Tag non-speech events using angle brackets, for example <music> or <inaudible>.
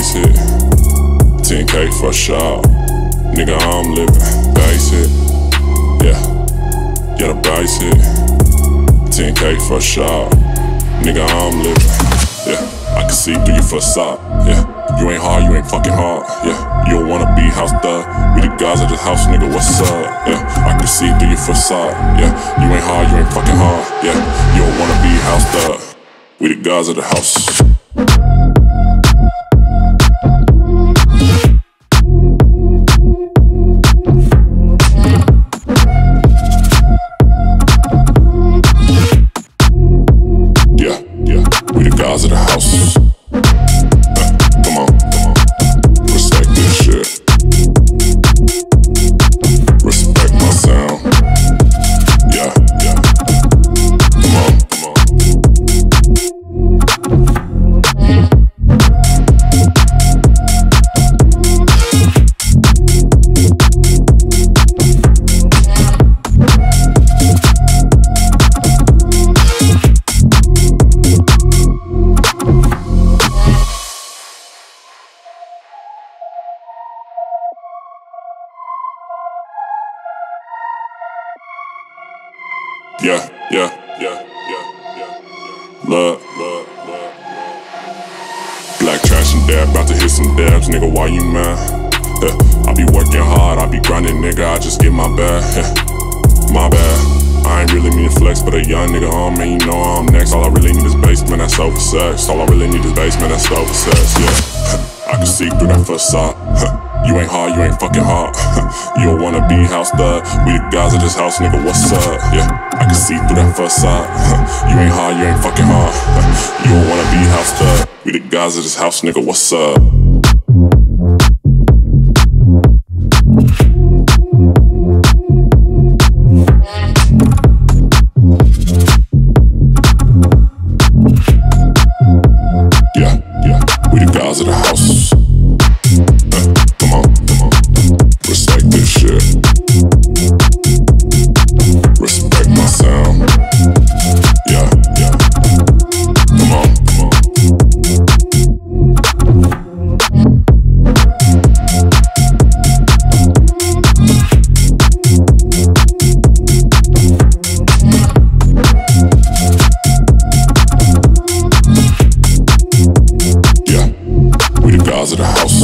base hit. 10k for a shot. Nigga, I'm living. Base hit. Yeah. Yeah, the base hit. 10k for a shot. Nigga, I'm living. Yeah. I can see through your facade. Yeah. You ain't hard, you ain't fucking hard. Yeah. You don't wanna be house thug. We the guys of the house, nigga, what's up? Yeah. I can see through your facade. Yeah. You ain't hard, you ain't fucking hard. Yeah. You don't wanna be house thug. We the guys of the house. Yeah, yeah, yeah, yeah, yeah. Love. Blak Trash and dab, about to hit some dabs, nigga. Why you mad? Yeah, I be working hard, I be grinding, nigga. I just get my bag. Yeah, my bad. I ain't really mean to flex, but a young nigga on me, you know I'm next. All I really need is basement, that's over sex. All I really need is basement, that's over sex. Yeah, I can see through that facade. You ain't hard, you ain't fucking hard. House thug. We the guys of this house, nigga, what's up? Yeah, I can see through that facade. <laughs> you ain't hard, you ain't fucking hard. <laughs> you don't wanna be house thug. We the guys of this house, nigga, what's up? Of the house.